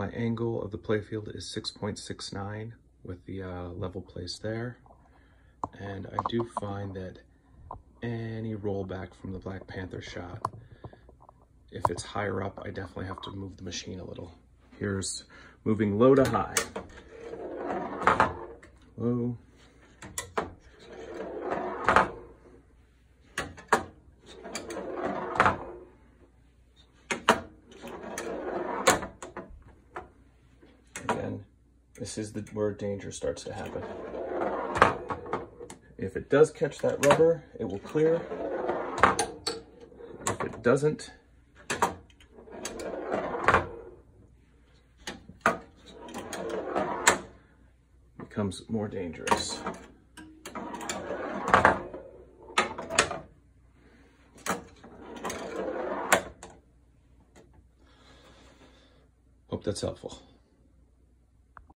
My angle of the playfield is 6.69 with the uh, level place there. And I do find that any rollback from the Black Panther shot, if it's higher up, I definitely have to move the machine a little. Here's moving low to high. Low. Again, this is the where danger starts to happen. If it does catch that rubber, it will clear. If it doesn't, becomes more dangerous. Hope that's helpful.